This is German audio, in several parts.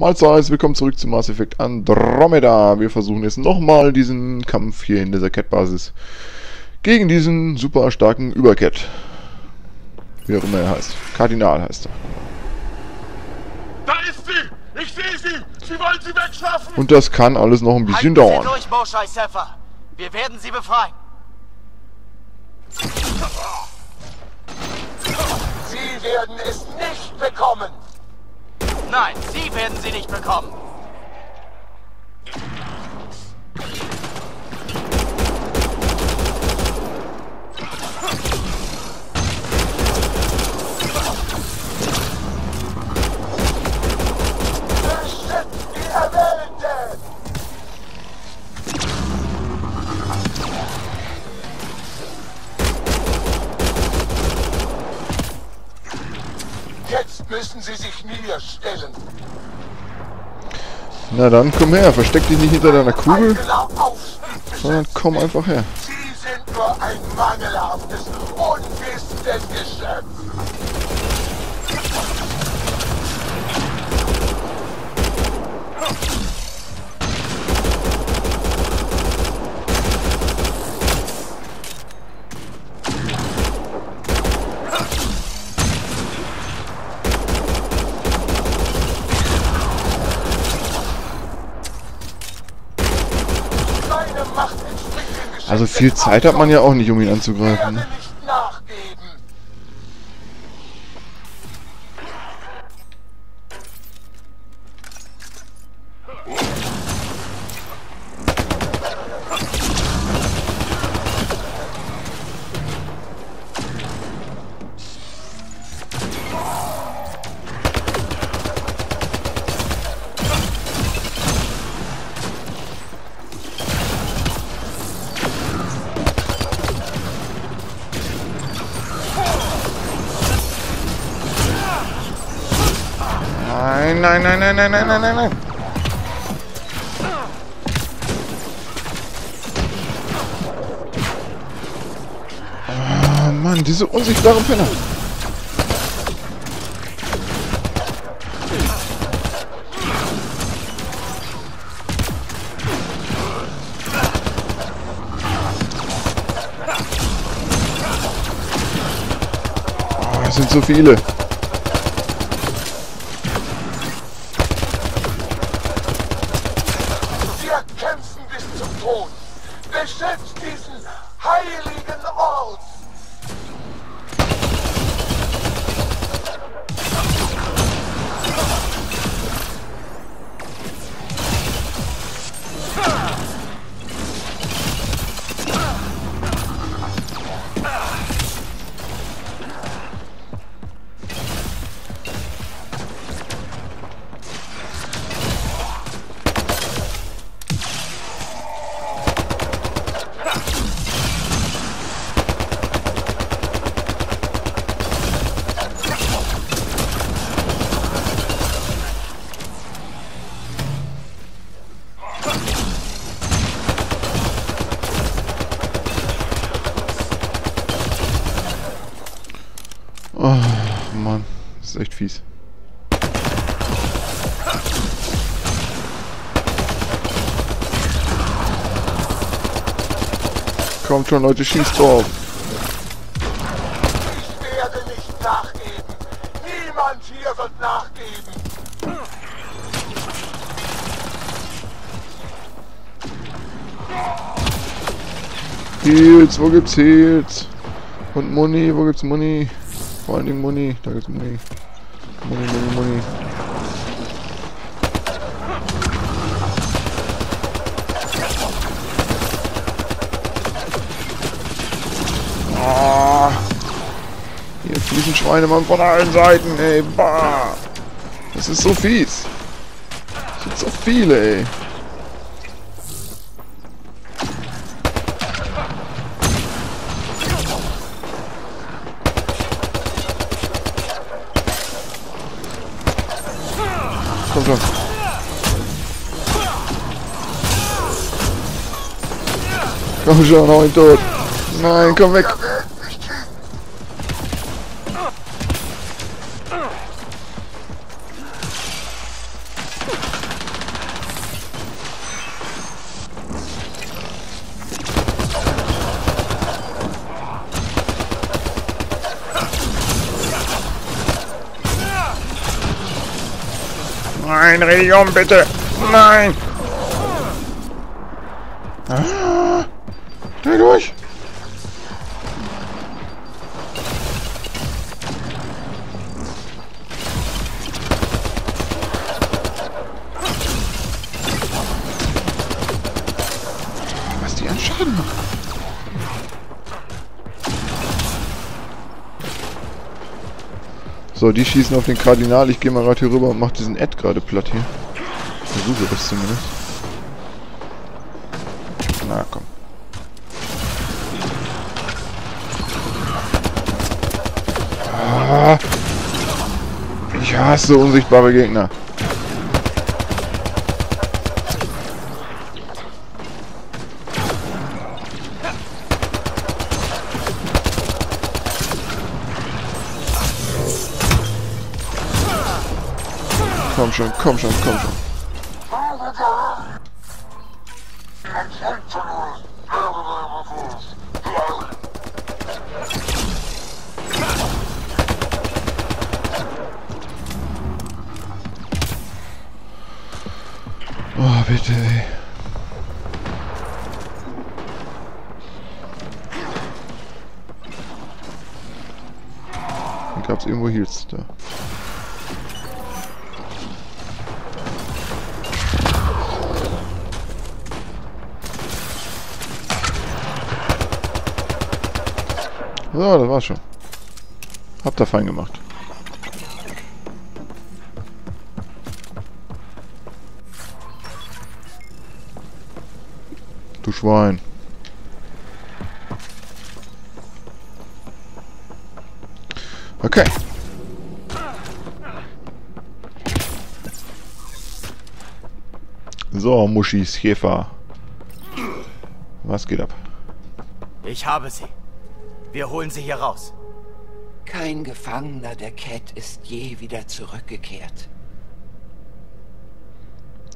Mahlzeit, willkommen zurück zu Mass Effect Andromeda. Wir versuchen jetzt nochmal diesen Kampf hier in dieser Cat-Basis gegen diesen super starken Übercat. Wie auch immer er heißt. Kardinal heißt er. Da ist sie! Ich sehe sie! Sie wollen sie wegschaffen! Und das kann alles noch ein bisschen Halten dauern. Sie durch, Mosha'i Sefer. Wir werden sie befreien. Sie werden es nicht bekommen! Nein, Sie werden sie nicht bekommen. Jetzt müssen Sie sich mir stellen. Na dann, komm her, versteck dich nicht hinter deiner Kugel, sondern komm einfach her. Sie sind nur ein mangelhaftes, Unwissendengeschöpf. Seine Also viel Zeit hat man ja auch nicht, um ihn anzugreifen. Ne? nein, nein, nein, nein, nein, nein, nein, nein. Ah, Mann, diese unsichtbaren Penner. Oh, ah, es sind so viele. Kommt schon, Leute, schießt drauf. Ich werde nicht nachgeben. Niemand hier wird nachgeben. Heals, wo gibt's Heals? Und Muni, wo gibt's Muni? Vor allen Dingen Muni, da gibt's Muni. Muni, Muni, Muni. Fließen Schweinemann von allen Seiten, ey. Bah. Das ist so fies. Das sind so viele, ey. Komm schon. Komm schon, hau tot. Nein, komm weg. Nein, Religion, bitte! Nein! Ah, durch! So, die schießen auf den Kardinal. Ich gehe mal gerade hier rüber und mach diesen Ed gerade platt hier. Versuche das zumindest. Na komm. Ah, ich hasse unsichtbare Gegner. Schon, komm schon, komm schon. Habt ihr fein gemacht. Du Schwein. Okay. So, Muschis, Käfer. Was geht ab? Ich habe sie. Wir holen sie hier raus. Kein Gefangener der Cat ist je wieder zurückgekehrt.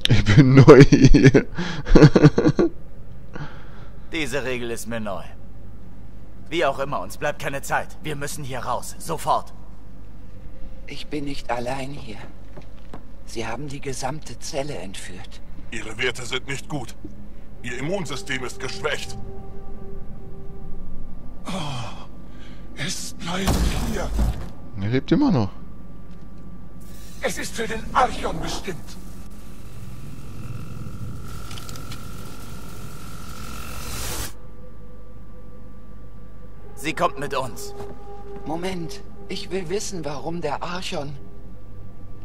Ich bin neu hier. Diese Regel ist mir neu. Wie auch immer, uns bleibt keine Zeit. Wir müssen hier raus. Sofort. Ich bin nicht allein hier. Sie haben die gesamte Zelle entführt. Ihre Werte sind nicht gut. Ihr Immunsystem ist geschwächt. Oh, es bleibt hier. Er lebt immer noch. Es ist für den Archon bestimmt. Sie kommt mit uns. Moment, ich will wissen, warum der Archon...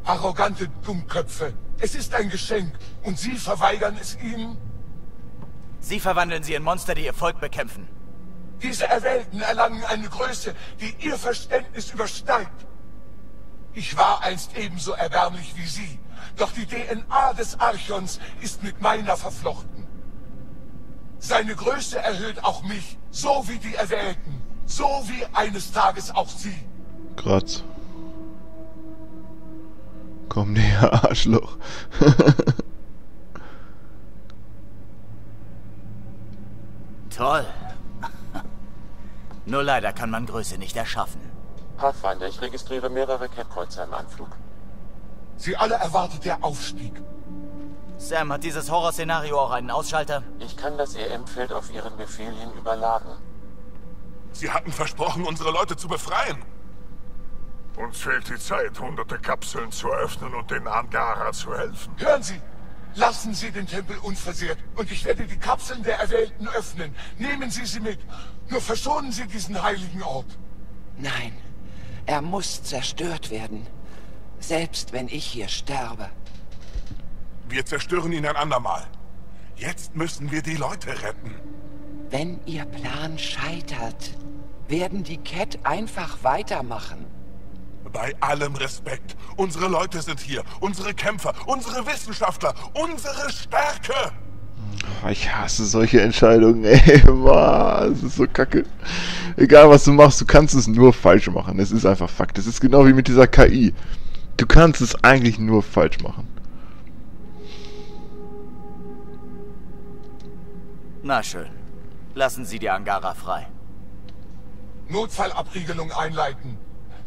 Arrogante Dummköpfe. Es ist ein Geschenk und Sie verweigern es ihm? Sie verwandeln sie in Monster, die ihr Volk bekämpfen. Diese Erwählten erlangen eine Größe, die Ihr Verständnis übersteigt. Ich war einst ebenso erbärmlich wie Sie, doch die DNA des Archons ist mit meiner verflochten. Seine Größe erhöht auch mich, so wie die Erwählten, so wie eines Tages auch Sie. Graz. Komm näher, Arschloch. Toll. Nur leider kann man Größe nicht erschaffen. Pathfinder, ich registriere mehrere Catkreuzer im Anflug. Sie alle erwartet der Aufstieg. Sam, hat dieses Horrorszenario auch einen Ausschalter? Ich kann das EM-Feld auf Ihren Befehl hin überladen. Sie hatten versprochen, unsere Leute zu befreien. Uns fehlt die Zeit, hunderte Kapseln zu öffnen und den Angara zu helfen. Hören Sie! Lassen Sie den Tempel unversehrt und ich werde die Kapseln der Erwählten öffnen. Nehmen Sie sie mit. Nur verschonen Sie diesen heiligen Ort. Nein, er muss zerstört werden. Selbst wenn ich hier sterbe. Wir zerstören ihn ein andermal. Jetzt müssen wir die Leute retten. Wenn Ihr Plan scheitert, werden die Cat einfach weitermachen. Bei allem Respekt. Unsere Leute sind hier. Unsere Kämpfer. Unsere Wissenschaftler. Unsere Stärke. Ich hasse solche Entscheidungen, ey. Boah, das ist so kacke. Egal was du machst, du kannst es nur falsch machen. Es ist einfach Fakt. Das ist genau wie mit dieser KI. Du kannst es eigentlich nur falsch machen. Na schön. Lassen Sie die Angara frei. Notfallabriegelung einleiten.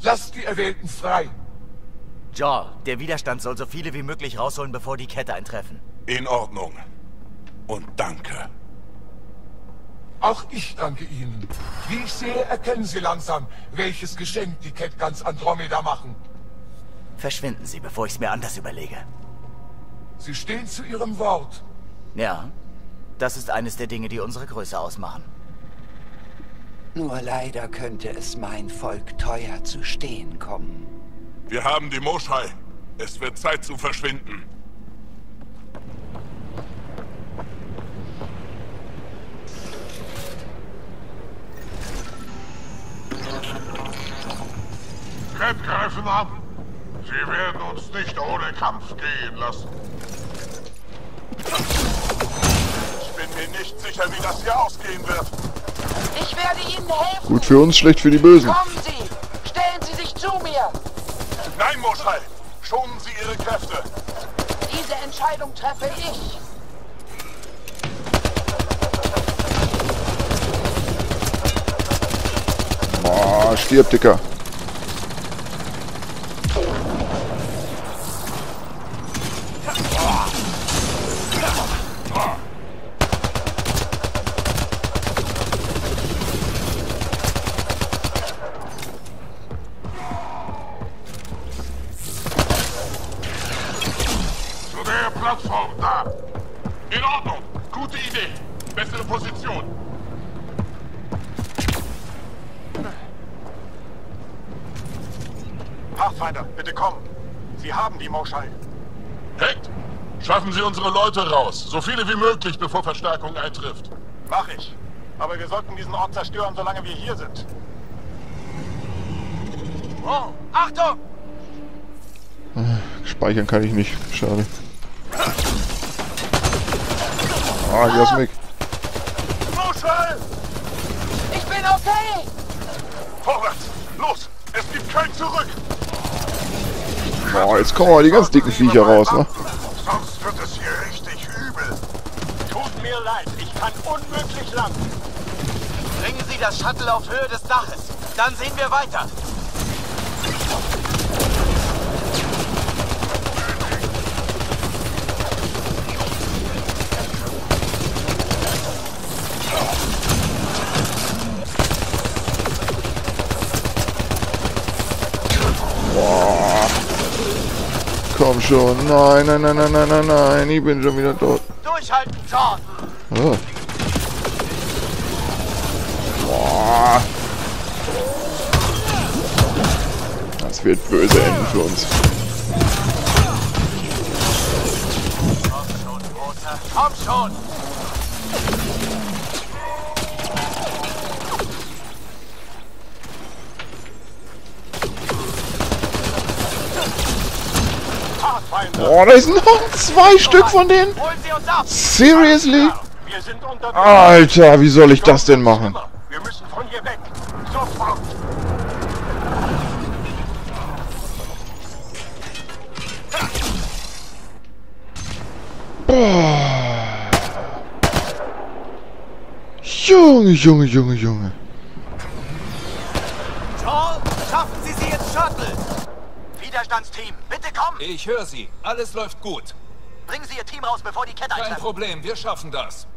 Lasst die Erwählten frei. Jaw, der Widerstand soll so viele wie möglich rausholen, bevor die Kette eintreffen. In Ordnung. Und danke. Auch ich danke Ihnen. Wie ich sehe, erkennen Sie langsam, welches Geschenk die Cat ganz Andromeda machen. Verschwinden Sie, bevor ich es mir anders überlege. Sie stehen zu Ihrem Wort. Ja, das ist eines der Dinge, die unsere Größe ausmachen. Nur leider könnte es mein Volk teuer zu stehen kommen. Wir haben die Moschai. Es wird Zeit zu verschwinden. Red greifen an. Sie werden uns nicht ohne Kampf gehen lassen. Ich bin mir nicht sicher, wie das hier ausgehen wird. Ich werde Ihnen helfen. Gut für uns, schlecht für die Bösen. Kommen Sie. Stellen Sie sich zu mir. Nein, Moschai! Schonen Sie Ihre Kräfte! Diese Entscheidung treffe ich. Boah, stirb, Dicker. Pathfinder, bitte kommen. Sie haben die Moschei. Heckt! Schaffen Sie unsere Leute raus! So viele wie möglich, bevor Verstärkung eintrifft. Mach ich. Aber wir sollten diesen Ort zerstören, solange wir hier sind. Oh, Achtung! Speichern kann ich nicht. Schade. Ah, hier ist. Moschai! Ich bin okay. Vorwärts! Los! Es gibt kein Zurück! Boah, jetzt kommen aber die ganz dicken Viecher raus, ne? Sonst wird es hier richtig übel. Tut mir leid, ich kann unmöglich landen. Bringen Sie das Shuttle auf Höhe des Daches. Dann sehen wir weiter. Komm schon. Nein, nein, nein, nein, nein, nein, nein. Ich bin schon wieder tot. Durchhalten, Jaw! Ah. Boah. Das wird böse enden für uns. Komm schon, Boah, da ist noch zwei Stück von denen. Seriously? Alter, wie soll ich das denn machen? Sofort. Junge, Junge, Junge, Junge. Jaw, schaffen Sie sie ins Shuttle! Widerstandsteam, bitte kommen! Ich höre Sie. Alles läuft gut. Bringen Sie Ihr Team raus, bevor die Kette Kein eintreffen. Problem, wir schaffen das.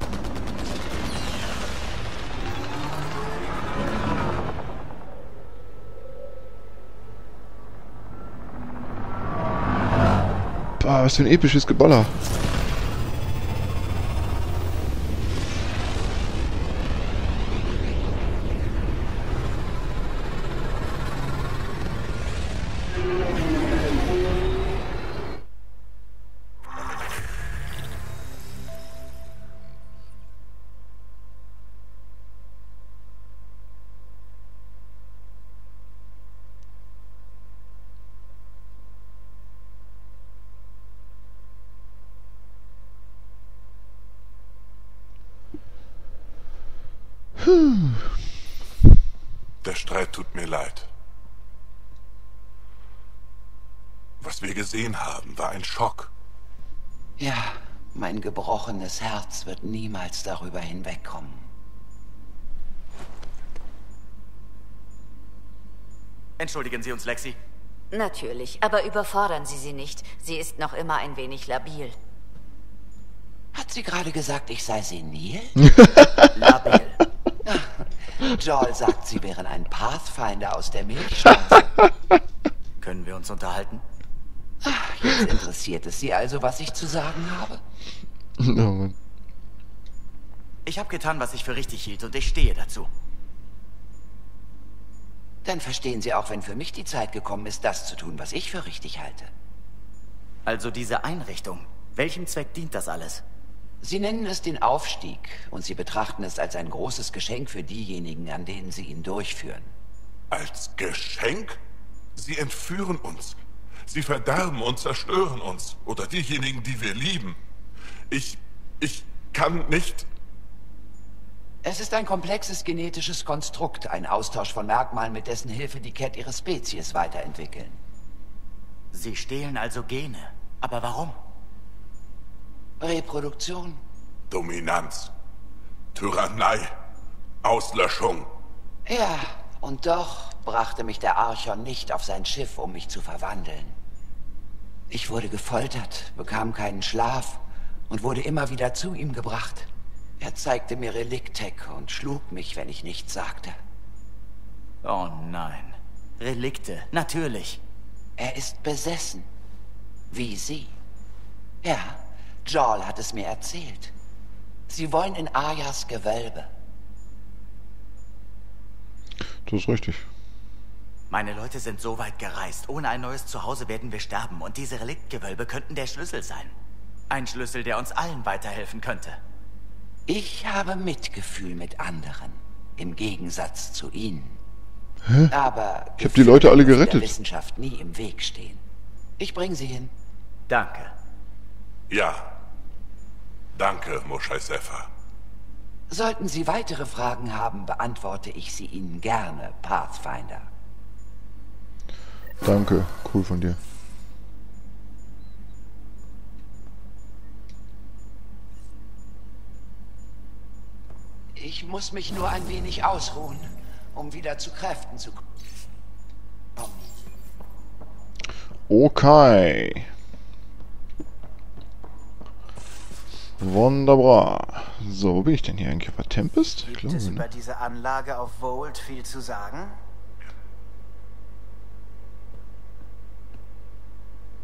Boah, was für ein episches Geballer. Der Streit tut mir leid. Was wir gesehen haben, war ein Schock. Ja, mein gebrochenes Herz wird niemals darüber hinwegkommen. Entschuldigen Sie uns, Lexi. Natürlich, aber überfordern Sie sie nicht. Sie ist noch immer ein wenig labil. Hat sie gerade gesagt, ich sei senil? Labil. Joel sagt, sie wären ein Pathfinder aus der Milchstraße. Können wir uns unterhalten? Jetzt interessiert es Sie also, was ich zu sagen habe? Oh. Ich habe getan, was ich für richtig hielt und ich stehe dazu. Dann verstehen Sie auch, wenn für mich die Zeit gekommen ist, das zu tun, was ich für richtig halte. Also diese Einrichtung. Welchem Zweck dient das alles? Sie nennen es den Aufstieg und Sie betrachten es als ein großes Geschenk für diejenigen, an denen Sie ihn durchführen. Als Geschenk? Sie entführen uns. Sie verderben und zerstören uns. Oder diejenigen, die wir lieben. Ich... ich kann nicht... Es ist ein komplexes genetisches Konstrukt, ein Austausch von Merkmalen, mit dessen Hilfe die Cat ihre Spezies weiterentwickeln. Sie stehlen also Gene. Aber warum? Reproduktion. Dominanz. Tyrannei. Auslöschung. Ja, und doch brachte mich der Archon nicht auf sein Schiff, um mich zu verwandeln. Ich wurde gefoltert, bekam keinen Schlaf und wurde immer wieder zu ihm gebracht. Er zeigte mir Reliktek und schlug mich, wenn ich nichts sagte. Oh nein. Relikte, natürlich. Er ist besessen. Wie Sie. Ja, Joel hat es mir erzählt. Sie wollen in Ayas Gewölbe. Das ist richtig. Meine Leute sind so weit gereist. Ohne ein neues Zuhause werden wir sterben. Und diese Reliktgewölbe könnten der Schlüssel sein. Ein Schlüssel, der uns allen weiterhelfen könnte. Ich habe Mitgefühl mit anderen. Im Gegensatz zu Ihnen. Hä? Aber Ich hab die Leute alle gerettet. Der Wissenschaft nie im Weg stehen. Ich bringe Sie hin. Danke. Ja. Danke, Moschei Sefer. Sollten Sie weitere Fragen haben, beantworte ich sie Ihnen gerne, Pathfinder. Danke. Cool von dir. Ich muss mich nur ein wenig ausruhen, um wieder zu Kräften zu kommen. Okay. Wunderbar. So, wo bin ich denn hier eigentlich? Der Tempest? Ich Gibt glaube, es ne? über diese Anlage auf Volt viel zu sagen?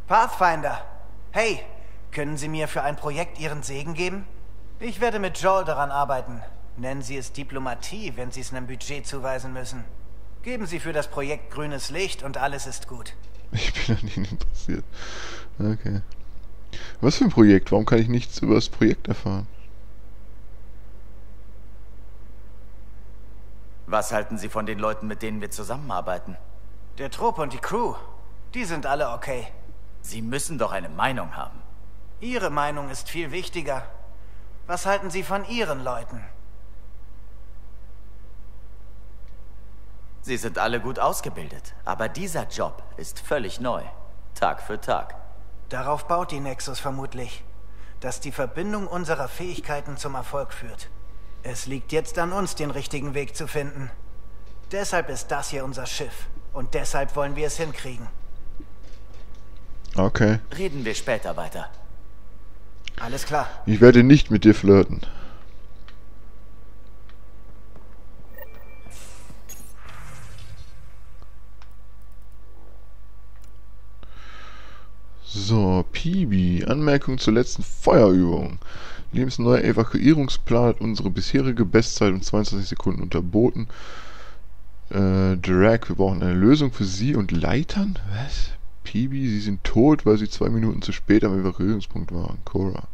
Pathfinder! Hey, können Sie mir für ein Projekt Ihren Segen geben? Ich werde mit Joel daran arbeiten. Nennen Sie es Diplomatie, wenn Sie es einem Budget zuweisen müssen. Geben Sie für das Projekt grünes Licht und alles ist gut. Ich bin an Ihnen interessiert. Okay. Was für ein Projekt? Warum kann ich nichts über das Projekt erfahren? Was halten Sie von den Leuten, mit denen wir zusammenarbeiten? Der Trupp und die Crew, die sind alle okay. Sie müssen doch eine Meinung haben. Ihre Meinung ist viel wichtiger. Was halten Sie von Ihren Leuten? Sie sind alle gut ausgebildet, aber dieser Job ist völlig neu. Tag für Tag. Darauf baut die Nexus vermutlich, dass die Verbindung unserer Fähigkeiten zum Erfolg führt. Es liegt jetzt an uns, den richtigen Weg zu finden. Deshalb ist das hier unser Schiff. Und deshalb wollen wir es hinkriegen. Okay. Reden wir später weiter. Alles klar. Ich werde nicht mit dir flirten. So, Pibi. Anmerkung zur letzten Feuerübung. Lebensneuer Evakuierungsplan hat unsere bisherige Bestzeit um 22 Sekunden unterboten. Äh, Drag, wir brauchen eine Lösung für Sie und Leitern? Was? Pibi, Sie sind tot, weil Sie zwei Minuten zu spät am Evakuierungspunkt waren. Cora.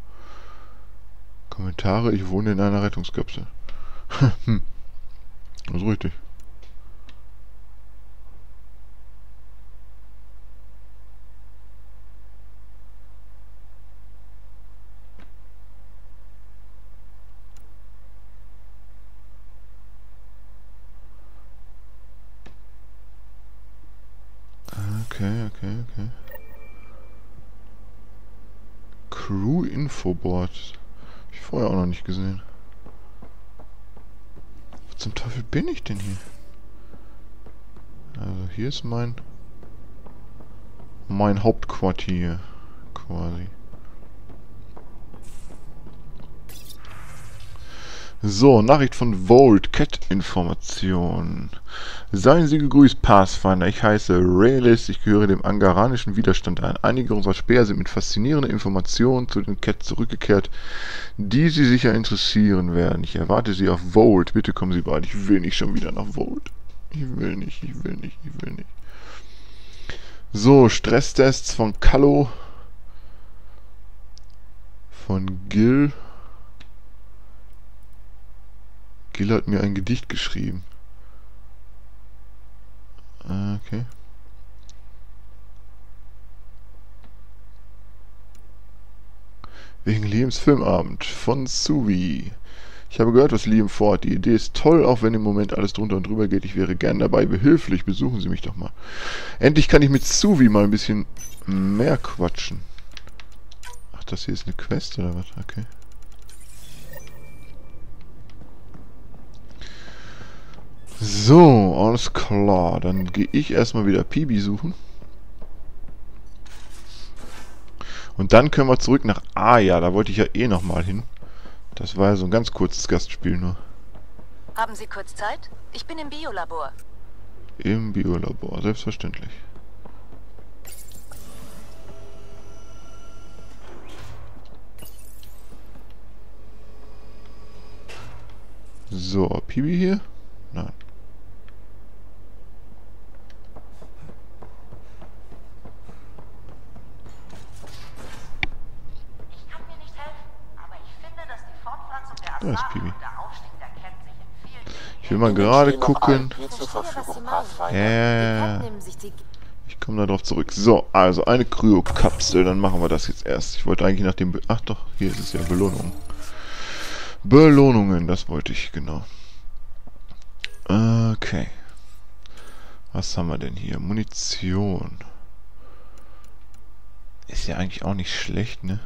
Kommentare, ich wohne in einer Rettungskapsel. hm. Das ist richtig. Okay, okay, okay. Crew Infoboard. Hab ich vorher auch noch nicht gesehen. Wo zum Teufel bin ich denn hier? Also hier ist mein mein Hauptquartier. Quasi. So, Nachricht von Volt, Cat-Information. Seien Sie gegrüßt, Pathfinder. Ich heiße Realist, ich gehöre dem angaranischen Widerstand an. Einige unserer Speer sind mit faszinierenden Informationen zu den Cat zurückgekehrt, die Sie sicher interessieren werden. Ich erwarte Sie auf Volt. Bitte kommen Sie bald. Ich will nicht schon wieder nach Volt. Ich will nicht, ich will nicht, ich will nicht. So, Stresstests von Kallo. Von Gil. Gil hat mir ein Gedicht geschrieben. Ah, okay. Wegen Liams Filmabend von Suvi. Ich habe gehört, was Liam vorhat. Die Idee ist toll, auch wenn im Moment alles drunter und drüber geht. Ich wäre gern dabei, behilflich. Besuchen Sie mich doch mal. Endlich kann ich mit Suvi mal ein bisschen mehr quatschen. Ach, das hier ist eine Quest oder was? Okay. So, alles klar. Dann gehe ich erstmal wieder Pibi suchen. Und dann können wir zurück nach Aya. Da wollte ich ja eh nochmal hin. Das war ja so ein ganz kurzes Gastspiel nur. Haben Sie kurz Zeit? Ich bin im Biolabor. Im Biolabor, selbstverständlich. So, Pibi hier? Nein. Da ist Pibi. Ich will mal gerade gucken. Ja, ja, ja. Ich komme darauf zurück. So, also eine Kryokapsel. Dann machen wir das jetzt erst. Ich wollte eigentlich nach dem... Be Ach doch, hier ist es ja Belohnung. Belohnungen, das wollte ich, genau. Okay. Was haben wir denn hier? Munition. Ist ja eigentlich auch nicht schlecht, ne?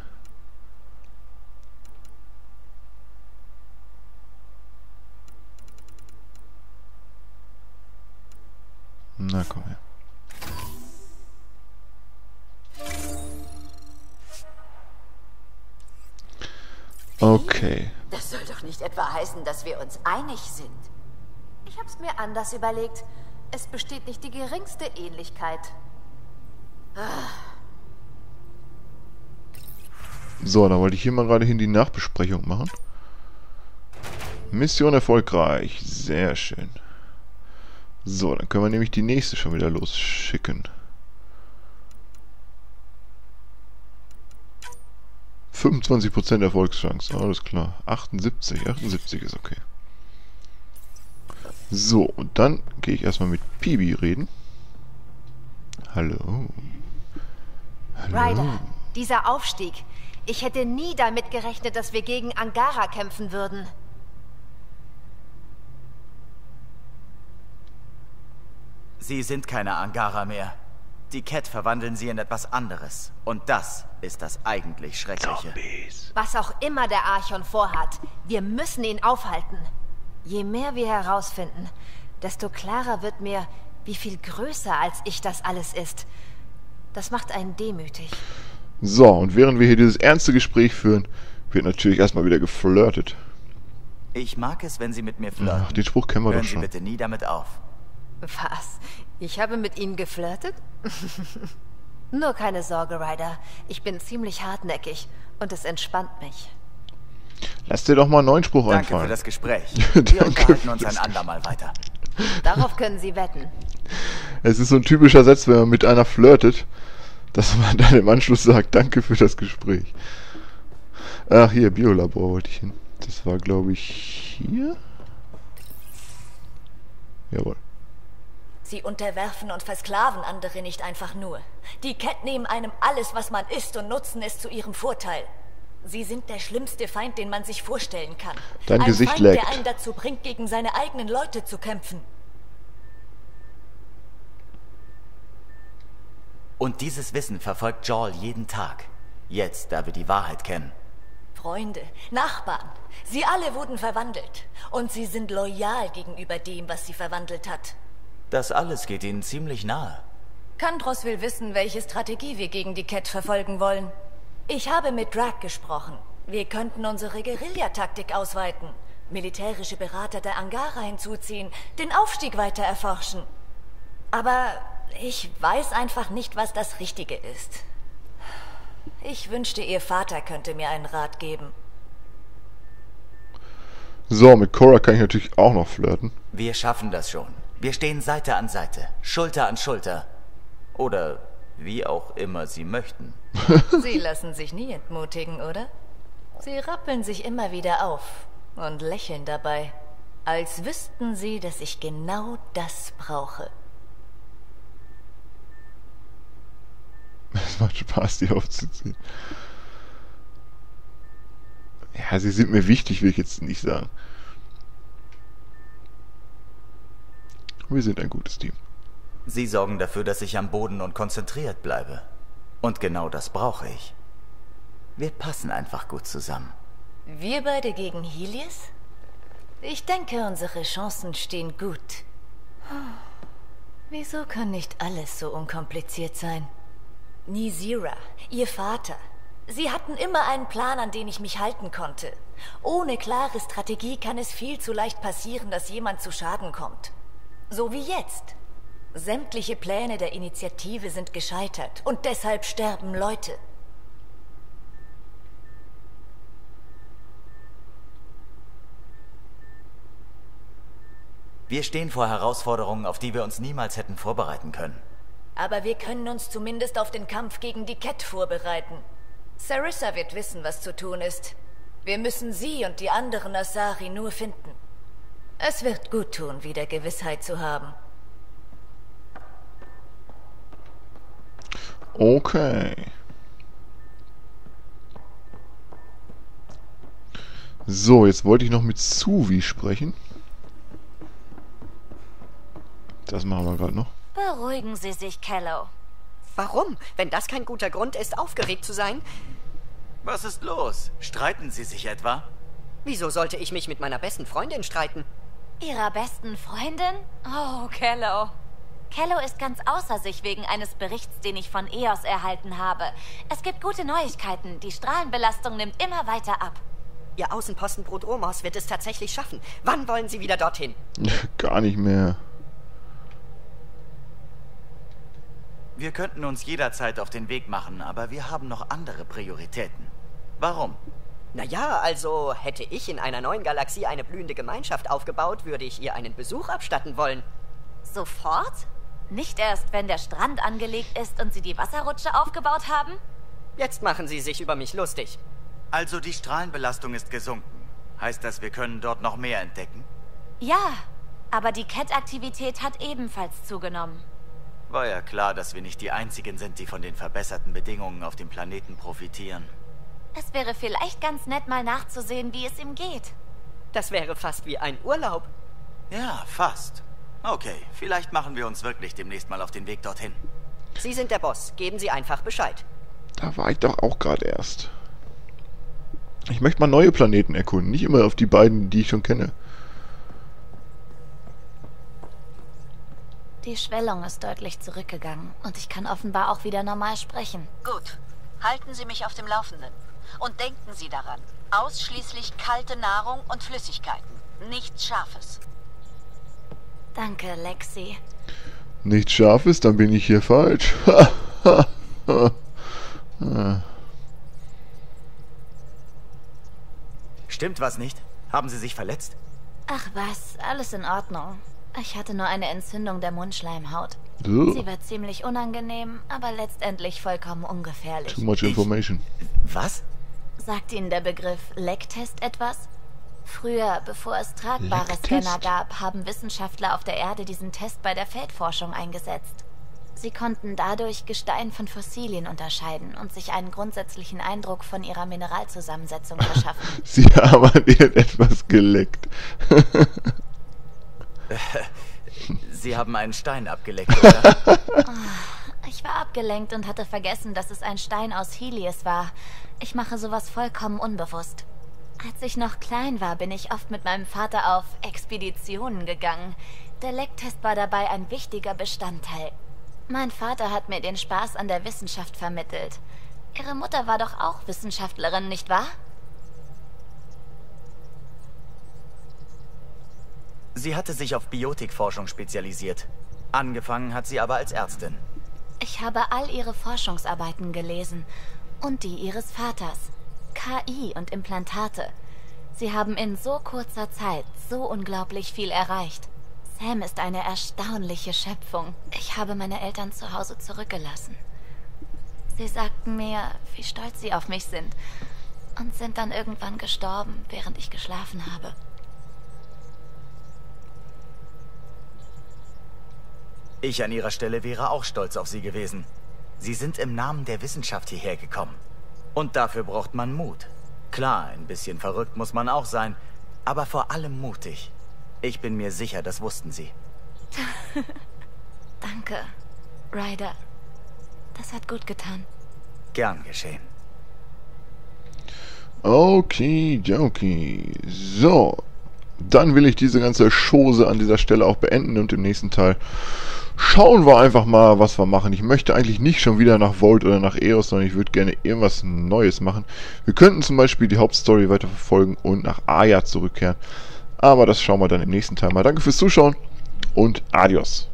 Na komm her. Okay. Das soll doch nicht etwa heißen, dass wir uns einig sind. Ich hab's mir anders überlegt. Es besteht nicht die geringste Ähnlichkeit. So, dann wollte ich hier mal gerade hin die Nachbesprechung machen. Mission erfolgreich. Sehr schön. So, dann können wir nämlich die nächste schon wieder losschicken. 25% Erfolgschance, alles klar. 78, 78 ist okay. So, und dann gehe ich erstmal mit Pibi reden. Hallo. Hallo. Ryder, dieser Aufstieg. Ich hätte nie damit gerechnet, dass wir gegen Angara kämpfen würden. Sie sind keine Angara mehr. Die Cat verwandeln sie in etwas anderes. Und das ist das eigentlich Schreckliche. Zombies. Was auch immer der Archon vorhat, wir müssen ihn aufhalten. Je mehr wir herausfinden, desto klarer wird mir, wie viel größer als ich das alles ist. Das macht einen demütig. So, und während wir hier dieses ernste Gespräch führen, wird natürlich erstmal wieder geflirtet. Ich mag es, wenn Sie mit mir flirten. Ach, den Spruch kennen wir Hören doch schon. Sie bitte nie damit auf. Was? Ich habe mit Ihnen geflirtet? Nur keine Sorge, Ryder. Ich bin ziemlich hartnäckig und es entspannt mich. Lass dir doch mal einen neuen Spruch Danke einfallen. für das Gespräch. Wir unterhalten uns ein andermal weiter. Darauf können Sie wetten. Es ist so ein typischer Satz, wenn man mit einer flirtet, dass man dann im Anschluss sagt, danke für das Gespräch. Ach, hier, Biolabor wollte ich hin. Das war, glaube ich, hier? Jawohl. Sie unterwerfen und versklaven andere nicht einfach nur. Die Cat nehmen einem alles, was man ist und nutzen es zu ihrem Vorteil. Sie sind der schlimmste Feind, den man sich vorstellen kann. Dein Ein Gesicht Feind, leckt. der einen dazu bringt, gegen seine eigenen Leute zu kämpfen. Und dieses Wissen verfolgt Joel jeden Tag. Jetzt, da wir die Wahrheit kennen. Freunde, Nachbarn, sie alle wurden verwandelt. Und sie sind loyal gegenüber dem, was sie verwandelt hat. Das alles geht ihnen ziemlich nahe. Kandros will wissen, welche Strategie wir gegen die Cat verfolgen wollen. Ich habe mit Drag gesprochen. Wir könnten unsere Guerillataktik ausweiten, militärische Berater der Angara hinzuziehen, den Aufstieg weiter erforschen. Aber ich weiß einfach nicht, was das Richtige ist. Ich wünschte, Ihr Vater könnte mir einen Rat geben. So, mit Cora kann ich natürlich auch noch flirten. Wir schaffen das schon. Wir stehen Seite an Seite, Schulter an Schulter. Oder wie auch immer Sie möchten. Sie lassen sich nie entmutigen, oder? Sie rappeln sich immer wieder auf und lächeln dabei, als wüssten sie, dass ich genau das brauche. Es macht Spaß, die aufzuziehen. Ja, sie sind mir wichtig, will ich jetzt nicht sagen. Wir sind ein gutes Team. Sie sorgen dafür, dass ich am Boden und konzentriert bleibe. Und genau das brauche ich. Wir passen einfach gut zusammen. Wir beide gegen Helios? Ich denke, unsere Chancen stehen gut. Wieso kann nicht alles so unkompliziert sein? Nizira, ihr Vater. Sie hatten immer einen Plan, an den ich mich halten konnte. Ohne klare Strategie kann es viel zu leicht passieren, dass jemand zu Schaden kommt. So wie jetzt. Sämtliche Pläne der Initiative sind gescheitert und deshalb sterben Leute. Wir stehen vor Herausforderungen, auf die wir uns niemals hätten vorbereiten können. Aber wir können uns zumindest auf den Kampf gegen die Cat vorbereiten. Sarissa wird wissen, was zu tun ist. Wir müssen sie und die anderen Asari nur finden. Es wird gut tun, wieder Gewissheit zu haben. Okay. So, jetzt wollte ich noch mit Suvi sprechen. Das machen wir gerade noch. Beruhigen Sie sich, Kello. Warum? Wenn das kein guter Grund ist, aufgeregt zu sein? Was ist los? Streiten Sie sich etwa? Wieso sollte ich mich mit meiner besten Freundin streiten? Ihrer besten Freundin? Oh, Kello. Kello ist ganz außer sich wegen eines Berichts, den ich von EOS erhalten habe. Es gibt gute Neuigkeiten. Die Strahlenbelastung nimmt immer weiter ab. Ihr Außenposten Brodromos wird es tatsächlich schaffen. Wann wollen Sie wieder dorthin? Gar nicht mehr. Wir könnten uns jederzeit auf den Weg machen, aber wir haben noch andere Prioritäten. Warum? Naja, also hätte ich in einer neuen Galaxie eine blühende Gemeinschaft aufgebaut, würde ich ihr einen Besuch abstatten wollen. Sofort? Nicht erst, wenn der Strand angelegt ist und Sie die Wasserrutsche aufgebaut haben? Jetzt machen Sie sich über mich lustig. Also die Strahlenbelastung ist gesunken. Heißt das, wir können dort noch mehr entdecken? Ja, aber die Cat-Aktivität hat ebenfalls zugenommen. War ja klar, dass wir nicht die Einzigen sind, die von den verbesserten Bedingungen auf dem Planeten profitieren. Es wäre vielleicht ganz nett, mal nachzusehen, wie es ihm geht. Das wäre fast wie ein Urlaub. Ja, fast. Okay, vielleicht machen wir uns wirklich demnächst mal auf den Weg dorthin. Sie sind der Boss. Geben Sie einfach Bescheid. Da war ich doch auch gerade erst. Ich möchte mal neue Planeten erkunden, nicht immer auf die beiden, die ich schon kenne. Die Schwellung ist deutlich zurückgegangen und ich kann offenbar auch wieder normal sprechen. Gut. Halten Sie mich auf dem Laufenden. Und denken Sie daran, ausschließlich kalte Nahrung und Flüssigkeiten. Nichts Scharfes. Danke, Lexi. Nichts Scharfes, dann bin ich hier falsch. Stimmt was nicht? Haben Sie sich verletzt? Ach was, alles in Ordnung. Ich hatte nur eine Entzündung der Mundschleimhaut. Ugh. Sie war ziemlich unangenehm, aber letztendlich vollkommen ungefährlich. Too much information. Was? Sagt Ihnen der Begriff Lecktest etwas? Früher, bevor es tragbare Lecktest? Scanner gab, haben Wissenschaftler auf der Erde diesen Test bei der Feldforschung eingesetzt. Sie konnten dadurch Gestein von Fossilien unterscheiden und sich einen grundsätzlichen Eindruck von ihrer Mineralzusammensetzung verschaffen. Sie haben an irgendetwas geleckt. Sie haben einen Stein abgeleckt, oder? Ich war abgelenkt und hatte vergessen, dass es ein Stein aus Helios war. Ich mache sowas vollkommen unbewusst. Als ich noch klein war, bin ich oft mit meinem Vater auf Expeditionen gegangen. Der Lecktest war dabei ein wichtiger Bestandteil. Mein Vater hat mir den Spaß an der Wissenschaft vermittelt. Ihre Mutter war doch auch Wissenschaftlerin, nicht wahr? Sie hatte sich auf Biotikforschung spezialisiert. Angefangen hat sie aber als Ärztin. Ich habe all ihre Forschungsarbeiten gelesen und die ihres Vaters. KI und Implantate. Sie haben in so kurzer Zeit so unglaublich viel erreicht. Sam ist eine erstaunliche Schöpfung. Ich habe meine Eltern zu Hause zurückgelassen. Sie sagten mir, wie stolz sie auf mich sind und sind dann irgendwann gestorben, während ich geschlafen habe. Ich an ihrer Stelle wäre auch stolz auf sie gewesen. Sie sind im Namen der Wissenschaft hierher gekommen. Und dafür braucht man Mut. Klar, ein bisschen verrückt muss man auch sein, aber vor allem mutig. Ich bin mir sicher, das wussten sie. Danke, Ryder. Das hat gut getan. Gern geschehen. Okidoki. So. Dann will ich diese ganze Chose an dieser Stelle auch beenden und im nächsten Teil schauen wir einfach mal, was wir machen. Ich möchte eigentlich nicht schon wieder nach Volt oder nach Eros, sondern ich würde gerne irgendwas Neues machen. Wir könnten zum Beispiel die Hauptstory weiterverfolgen und nach Aya zurückkehren. Aber das schauen wir dann im nächsten Teil mal. Danke fürs Zuschauen und adios.